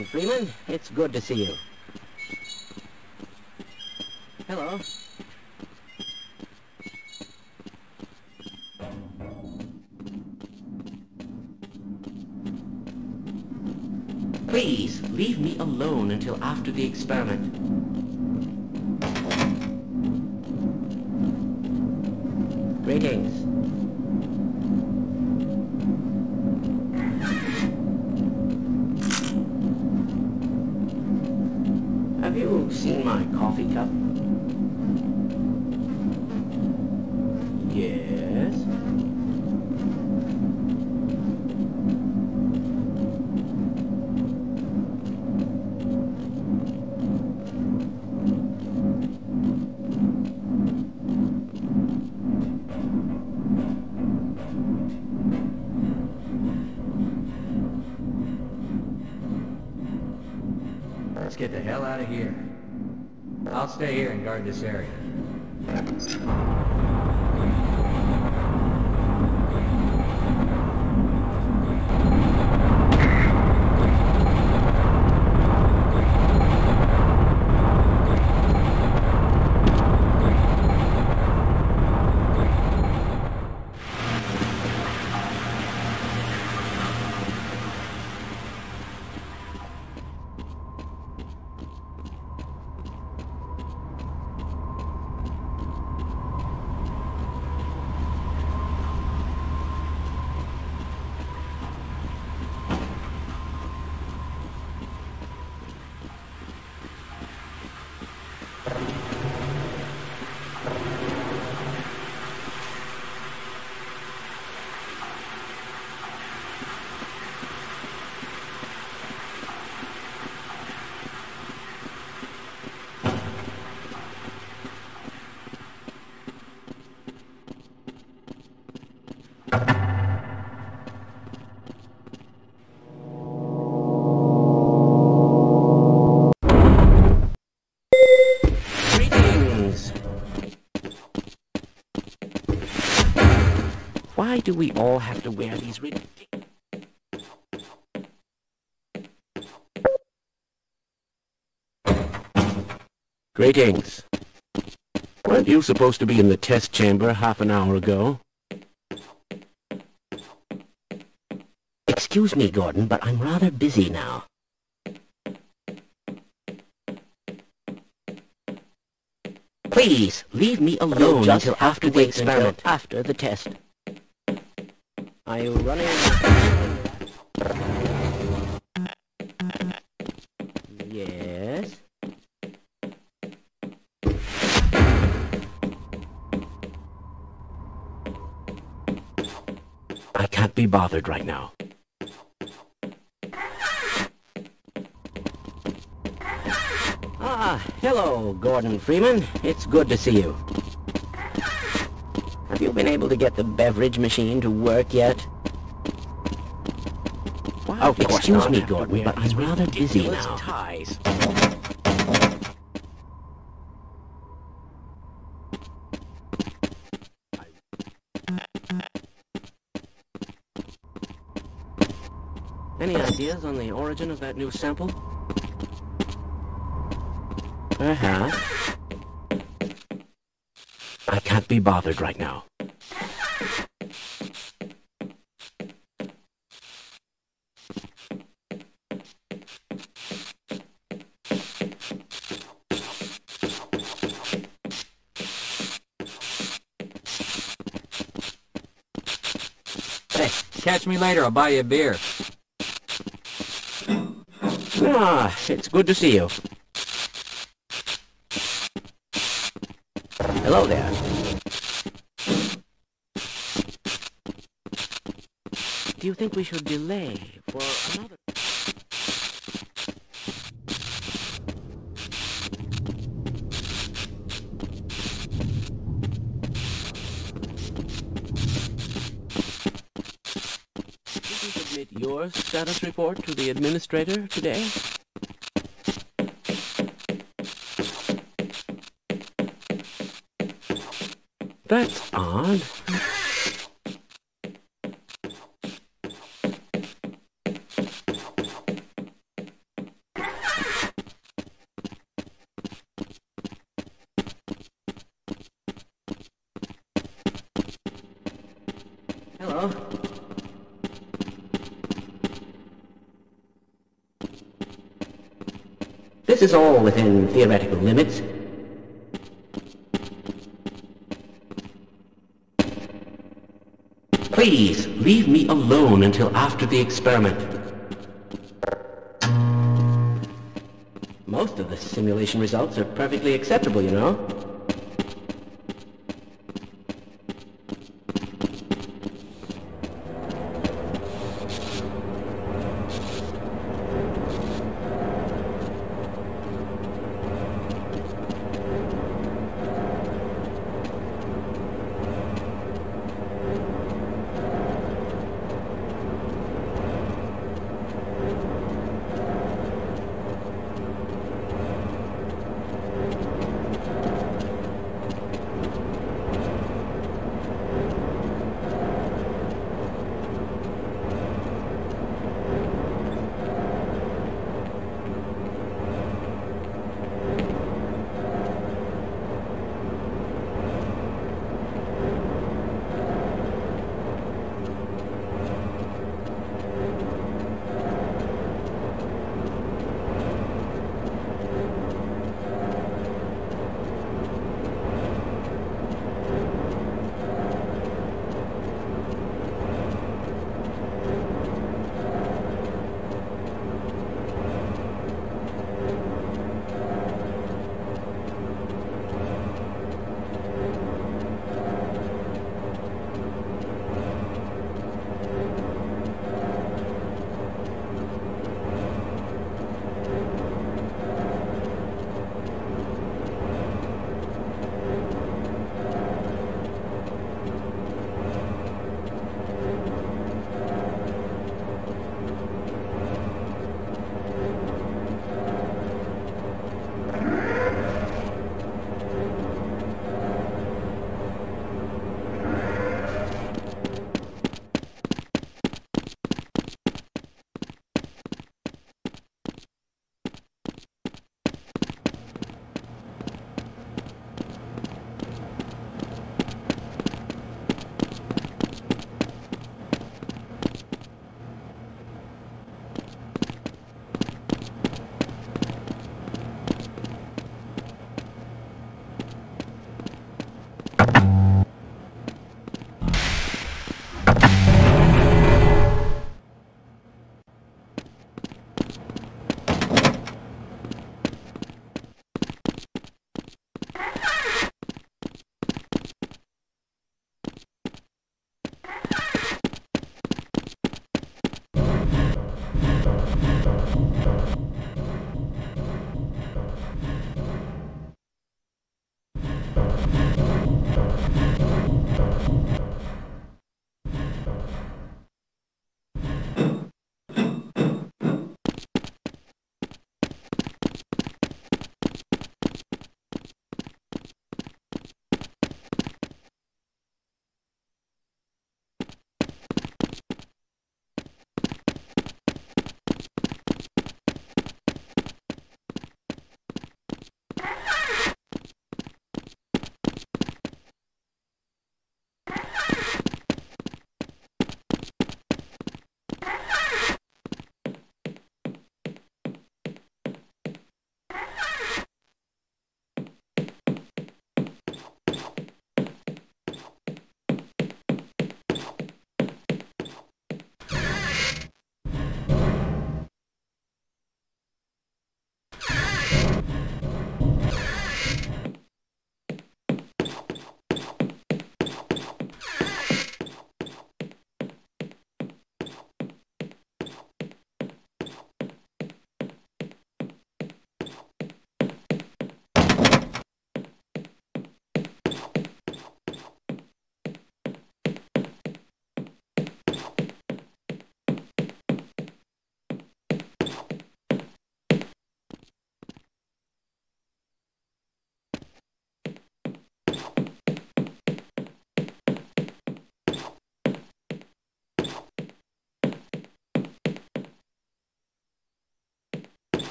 Freeman. It's good to see you. Hello. Please, leave me alone until after the experiment. Greetings. Coffee cup? Yes. Let's get the hell out of here. I'll stay here and guard this area. Do we all have to wear these ridiculous... Greetings. Weren't you supposed to be in the test chamber half an hour ago? Excuse me, Gordon, but I'm rather busy now. Please, leave me alone just until after the experiment. until after the test. Are you running? Yes. I can't be bothered right now. Ah, hello, Gordon Freeman. It's good to see you. Have you been able to get the beverage machine to work yet? Why Oh, do excuse not me, Gordon, but I'm rather busy now. Ties. Any ideas on the origin of that new sample? Perhaps. I can't be bothered right now. Catch me later. I'll buy you a beer. Ah, it's good to see you. Hello there. Do you think we should delay for another... submit your status report to the administrator today? That's odd. Hello. This is all within theoretical limits. Please, leave me alone until after the experiment. Most of the simulation results are perfectly acceptable, you know.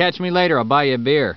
Catch me later, I'll buy you a beer.